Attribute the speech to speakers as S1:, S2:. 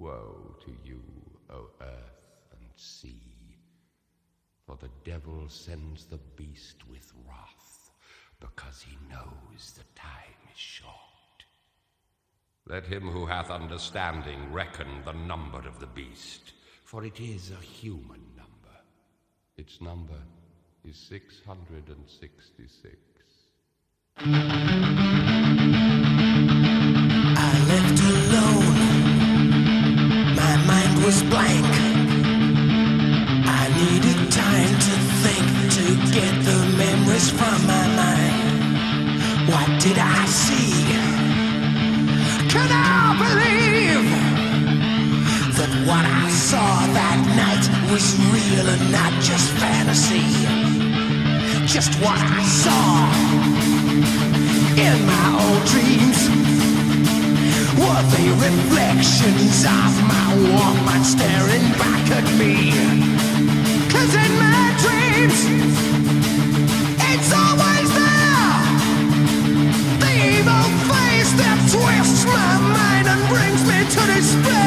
S1: Woe to you, O earth and sea, for the devil sends the beast with wrath, because he knows the time is short. Let him who hath understanding reckon the number of the beast, for it is a human number. Its number is 666.
S2: What did I see? Can I believe that what I saw that night was real and not just fantasy? Just what I saw in my old dreams. Were they reflections of my warped mind staring back at me? Cause in my dreams, to this